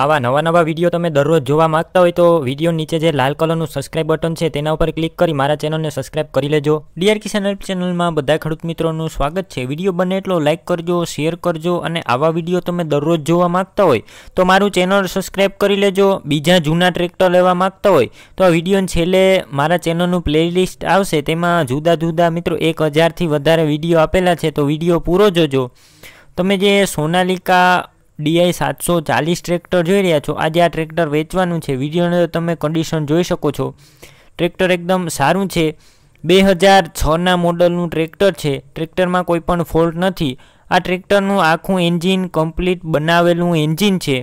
આવા નવા નવા વીડિયો તમે દરરોજ જોવા માંગતા હોય તો વીડિયો નીચે જે લાલ કલરનું સબસ્ક્રાઇબ બટન છે તેના ઉપર ક્લિક કરી મારા ચેનલને સબસ્ક્રાઇબ કરી લેજો. ડીઆર કિસાન હેલ્પ ચેનલમાં બધા ખેડૂત મિત્રોનું સ્વાગત છે. વીડિયો બને એટલો લાઇક કરજો શેર કરજો અને આવા વીડિયો તમે દરરોજ જોવા માંગતા હોય તો મારું ચેનલ સબસ્ક્રાઇબ કરી લેજો. બીજા જૂના ટ્રેક્ટર લેવા માંગતા હોય તો આ વિડીયોને છેલ્લે મારા ચેનલનું પ્લેલિસ્ટ આવશે. તેમાં જુદા જુદા મિત્રો એક હજારથી વધારે વીડિયો આપેલા છે. તો વીડિયો પૂરો જોજો. તમે જે સોનાલિકા ડીઆઈ સાતસો ચાલીસ ટ્રેક્ટર જોઈ રહ્યા છો. આજે આ ટ્રેક્ટર વેચવાનું છે. વિડીયોને તમે કન્ડિશન જોઈ શકો છો. ટ્રેક્ટર એકદમ સારું છે. બે હજાર છના મોડલનું ટ્રેક્ટર છે. ટ્રેક્ટરમાં કોઈ પણ ફોલ્ટ નથી. આ ટ્રેક્ટરનું આખું એન્જિન કમ્પ્લીટ બનાવેલું એન્જિન છે.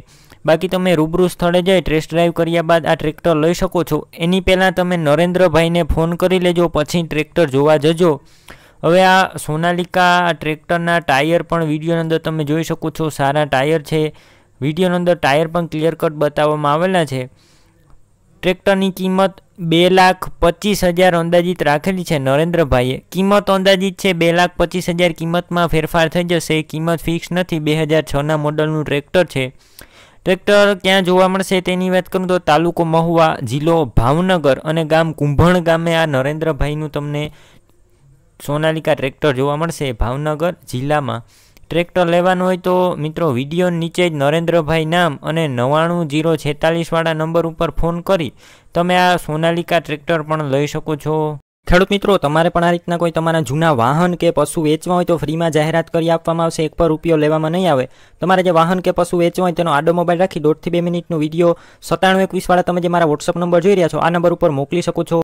બાકી તમે રૂબરૂ સ્થળે જઈ ટેસ્ટ ડ્રાઈવ કર્યા બાદ આ ટ્રેક્ટર લઈ શકો છો. એની પહેલાં તમે નરેન્દ્રભાઈને ફોન કરી લેજો. પછી ટ્રેક્ટર જોવા જજો. હવે આ સોનાલિકા ટ્રેક્ટરના ટાયર પણ વિડીયોની અંદર તમે જોઈ શકો છો, સારા ટાયર છે. વિડીયોની અંદર ટાયર પણ ક્લિયર કટ બતાવવામાં આવેલા છે. ટ્રેક્ટરની કિંમત બે લાખ પચીસ હજાર અંદાજિત રાખેલી છે નરેન્દ્રભાઈએ. કિંમત અંદાજિત છે બે લાખ પચીસ હજાર કિંમતમાં ફેરફાર થઈ જશે. કિંમત ફિક્સ નથી, બે હજાર છના મોડલનું ટ્રેક્ટર છે. ટ્રેક્ટર ક્યાં જોવા મળશે તેની વાત કરું તો તાલુકો મહુવા જિલ્લો ભાવનગર અને ગામ કુંભણ ગામે આ નરેન્દ્રભાઈનું તમને સોનાલિકા ટ્રેક્ટર જોવા મળશે ભાવનગર જિલ્લામાં. ટ્રેક્ટર લેવાનું હોય તો મિત્રો વીડિયો નીચે જ નરેન્દ્રભાઈ નામ અને નવ્વાણું જીરો છેતાલીસવાળા નંબર ઉપર ફોન કરી તમે આ સોનાલિકા ટ્રેક્ટર પણ લઈ શકો છો. ખેડૂત મિત્રો, તમારે પણ આ રીતના કોઈ તમારા જૂના વાહન કે પશુ વેચવા હોય તો ફ્રીમાં જાહેરાત કરી આપવામાં આવશે. એક પર રૂપિયો લેવામાં નહીં આવે. તમારે જે વાહન કે પશુ વેચવા હોય તેનો આડો મોબાઈલ રાખી દોઢથી બે મિનિટનો વીડિયો સત્તાણું એકવીસવાળા તમે જે મારા વોટ્સઅપ નંબર જોઈ રહ્યા છો, આ નંબર ઉપર મોકલી શકો છો.